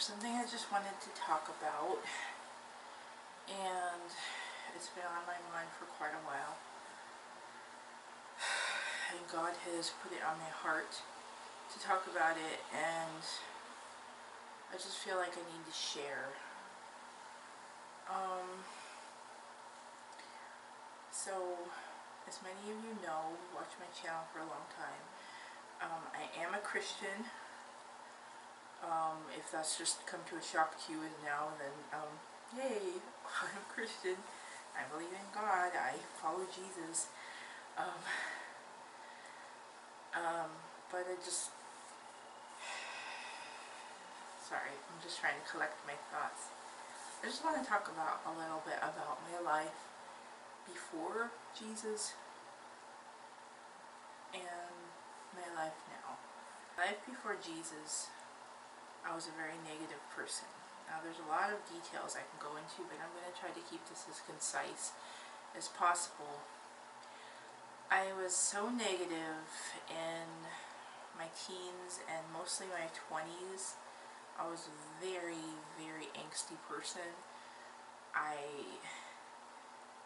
something I just wanted to talk about and it's been on my mind for quite a while and God has put it on my heart to talk about it and I just feel like I need to share. Um, so, as many of you know, watch my channel for a long time, um, I am a Christian. Um, if that's just come to a shock to you now, then um, yay, I'm a Christian. I believe in God. I follow Jesus. Um, um, but I just, sorry, I'm just trying to collect my thoughts. I just want to talk about a little bit about my life before Jesus and my life now. Life before Jesus, I was a very negative person. Now there's a lot of details I can go into, but I'm going to try to keep this as concise as possible. I was so negative in my teens and mostly my 20s. I was a very, very angsty person. I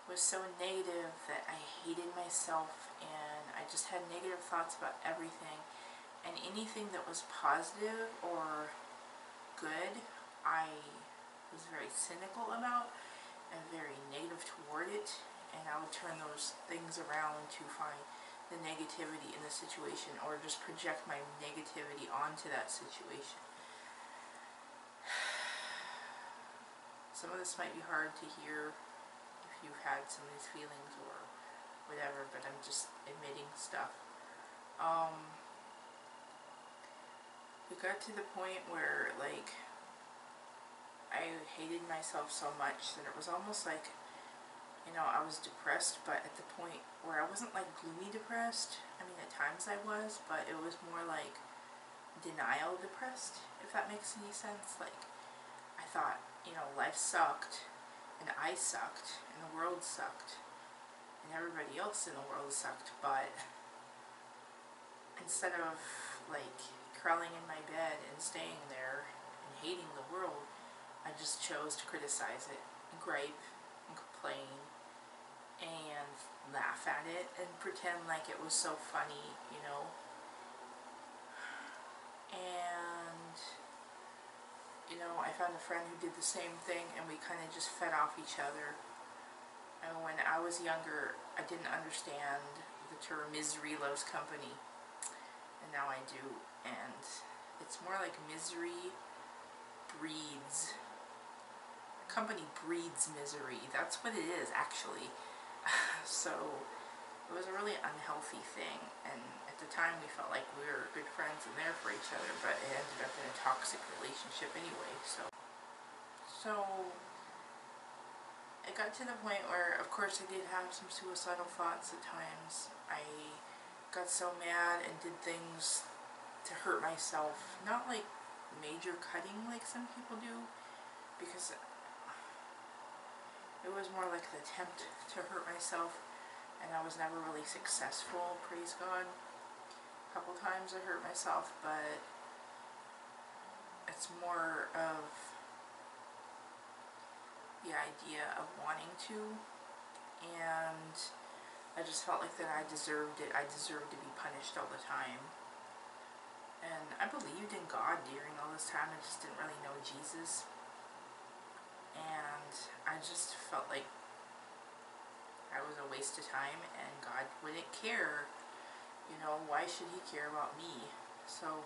was so negative that I hated myself and I just had negative thoughts about everything. And anything that was positive or good, I was very cynical about and very negative toward it. And I would turn those things around to find the negativity in the situation or just project my negativity onto that situation. Some of this might be hard to hear if you've had some of these feelings or whatever, but I'm just admitting stuff. Um, it got to the point where, like, I hated myself so much that it was almost like, you know, I was depressed, but at the point where I wasn't, like, gloomy depressed. I mean, at times I was, but it was more like denial depressed, if that makes any sense. Like, I thought, you know, life sucked, and I sucked, and the world sucked, and everybody else in the world sucked, but instead of, like, crawling in my bed and staying there and hating the world, I just chose to criticize it, and gripe, and complain, and laugh at it, and pretend like it was so funny, you know. And you know, I found a friend who did the same thing and we kind of just fed off each other. And when I was younger, I didn't understand the term misery loves company. And now I do. And it's more like misery breeds. Company breeds misery. That's what it is, actually. so it was a really unhealthy thing. And at the time we felt like we were good friends and there for each other, but it ended up in a toxic relationship anyway, so. So, it got to the point where, of course, I did have some suicidal thoughts at times. I got so mad and did things to hurt myself. Not like major cutting like some people do, because it was more like the attempt to hurt myself, and I was never really successful, praise God A couple times I hurt myself, but it's more of the idea of wanting to, and I just felt like that I deserved it. I deserved to be punished all the time. And I believed in God during all this time. I just didn't really know Jesus. And I just felt like I was a waste of time and God wouldn't care you know, why should he care about me? So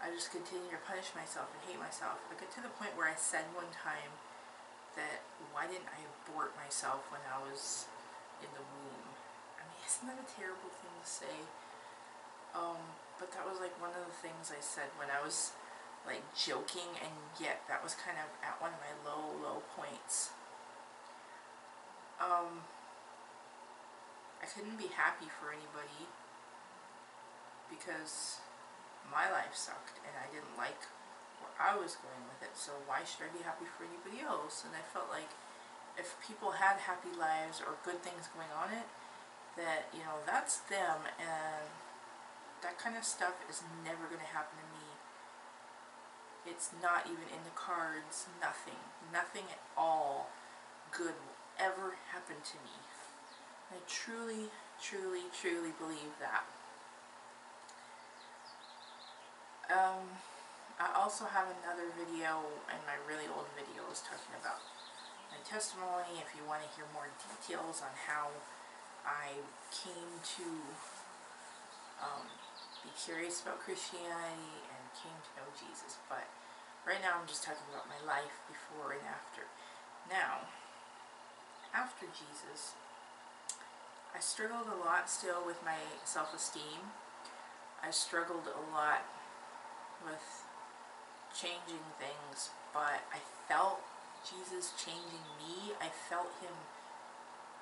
I just continued to punish myself and hate myself. I got to the point where I said one time that why didn't I abort myself when I was in the womb? I mean, isn't that a terrible thing to say? Um, but that was like one of the things I said when I was like joking and yet that was kind of at one of my low, low points. Um, I couldn't be happy for anybody because my life sucked and I didn't like where I was going with it. So why should I be happy for anybody else? And I felt like if people had happy lives or good things going on it, that, you know, that's them and that kind of stuff is never going to happen to me. It's not even in the cards, nothing, nothing at all good will ever happen to me. I truly, truly, truly believe that. Um, I also have another video and my really old videos talking about my testimony if you want to hear more details on how I came to um, be curious about Christianity and came to know Jesus. But right now I'm just talking about my life before and after. Now, after Jesus, I struggled a lot still with my self-esteem. I struggled a lot with changing things, but I felt Jesus changing me. I felt him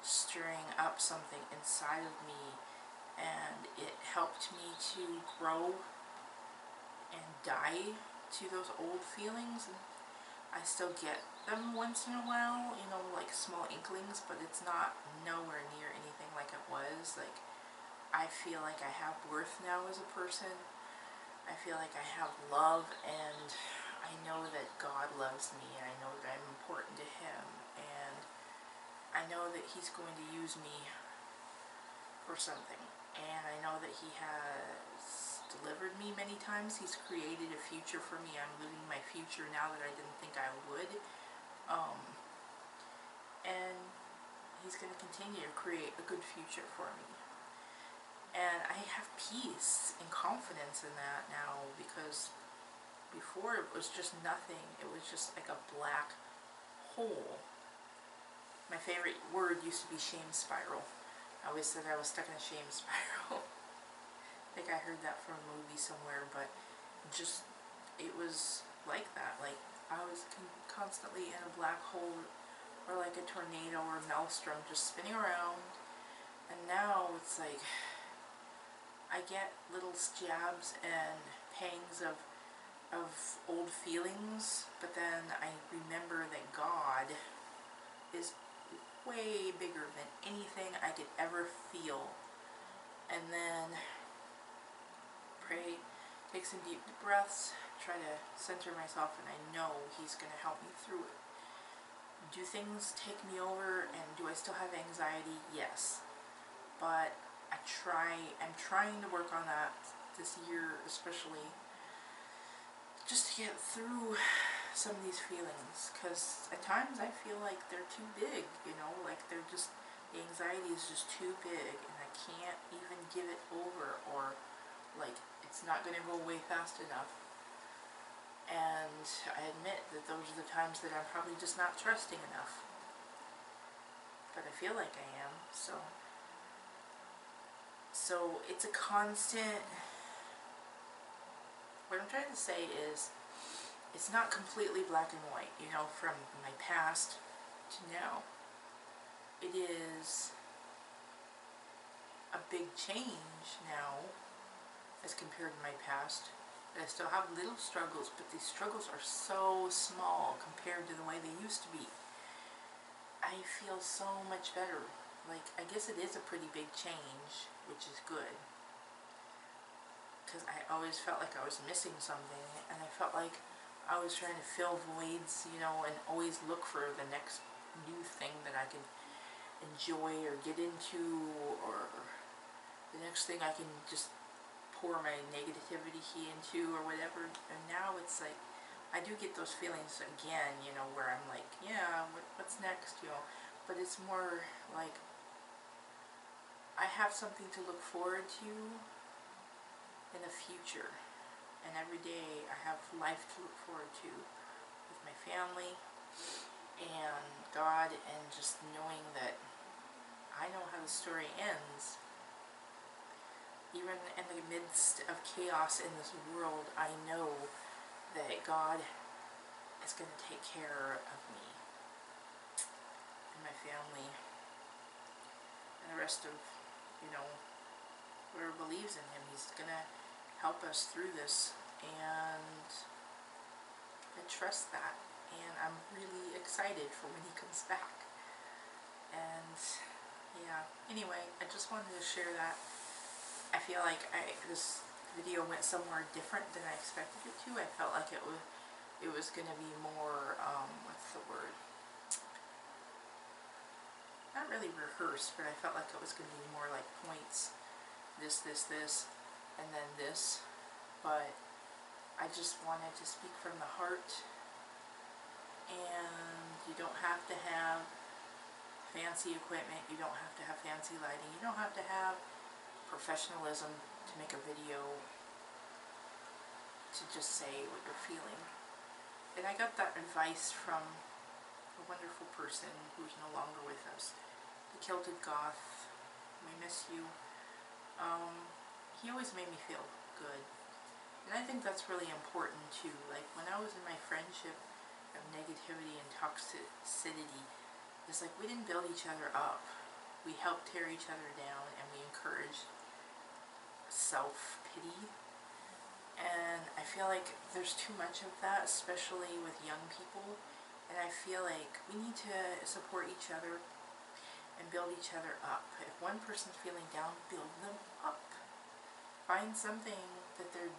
stirring up something inside of me and it helped me to grow and die to those old feelings. And I still get them once in a while, you know, like small inklings, but it's not nowhere near anything like it was. Like, I feel like I have worth now as a person. I feel like I have love and I know that God loves me and I know that I'm important to Him and I know that He's going to use me for something and I know that He has delivered me many times. He's created a future for me. I'm living my future now that I didn't think I would. Um, and He's going to continue to create a good future for me. And I have peace and confidence in that now because before it was just nothing. It was just like a black hole. My favorite word used to be shame spiral. I always said I was stuck in a shame spiral. I think I heard that from a movie somewhere, but just, it was like that. Like, I was constantly in a black hole or like a tornado or maelstrom just spinning around. And now it's like, I get little jabs and pangs of of old feelings, but then I remember that God is way bigger than anything I could ever feel. And then pray, take some deep breaths, try to center myself, and I know He's going to help me through it. Do things take me over, and do I still have anxiety? Yes. But I try, I'm trying to work on that this year especially, just to get through some of these feelings, because at times I feel like they're too big, you know, like they're just, the anxiety is just too big, and I can't even give it over, or like, it's not going to go away fast enough. And I admit that those are the times that I'm probably just not trusting enough. But I feel like I am, so so it's a constant, what I'm trying to say is, it's not completely black and white, you know, from my past to now. It is a big change now as compared to my past. I still have little struggles, but these struggles are so small compared to the way they used to be. I feel so much better like, I guess it is a pretty big change, which is good. Because I always felt like I was missing something, and I felt like I was trying to fill voids, you know, and always look for the next new thing that I can enjoy or get into, or the next thing I can just pour my negativity into, or whatever. And now it's like, I do get those feelings again, you know, where I'm like, yeah, what, what's next, you know. But it's more like, I have something to look forward to in the future. And every day I have life to look forward to with my family and God and just knowing that I know how the story ends. Even in the midst of chaos in this world, I know that God is going to take care of me and my family and the rest of you know, whoever believes in him, he's going to help us through this. And I trust that. And I'm really excited for when he comes back. And yeah, anyway, I just wanted to share that. I feel like I this video went somewhere different than I expected it to. I felt like it was it was gonna be more, um, what's the word? Not really rehearsed, but I felt like it was gonna be more like points, this, this, this, and then this, but I just wanted to speak from the heart, and you don't have to have fancy equipment, you don't have to have fancy lighting, you don't have to have professionalism to make a video to just say what you're feeling. And I got that advice from a wonderful person who's no longer with us, the Kilted Goth. We miss you. Um, he always made me feel good. And I think that's really important too. Like when I was in my friendship of negativity and toxicity, it's like we didn't build each other up. We helped tear each other down and we encouraged self-pity and I feel like there's too much of that, especially with young people. And I feel like we need to support each other and build each other up. If one person's feeling down, build them up. Find something that they're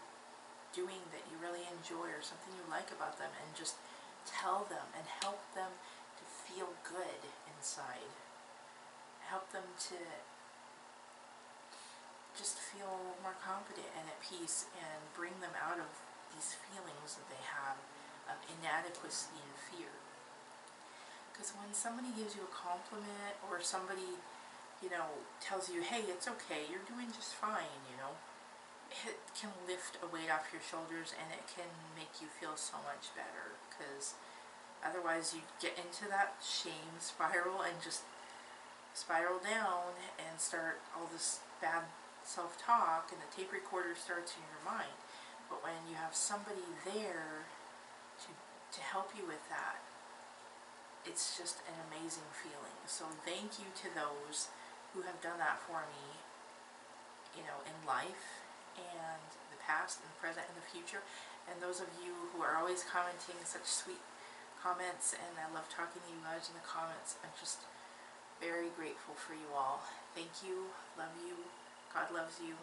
doing that you really enjoy or something you like about them and just tell them and help them to feel good inside. Help them to just feel more confident and at peace and bring them out of these feelings that they have of inadequacy and fear. Because when somebody gives you a compliment or somebody, you know, tells you, hey, it's okay, you're doing just fine, you know, it can lift a weight off your shoulders and it can make you feel so much better because otherwise you get into that shame spiral and just spiral down and start all this bad self-talk and the tape recorder starts in your mind. But when you have somebody there to, to help you with that, it's just an amazing feeling. So thank you to those who have done that for me, you know, in life and the past and the present and the future. And those of you who are always commenting such sweet comments and I love talking to you guys in the comments. I'm just very grateful for you all. Thank you. Love you. God loves you.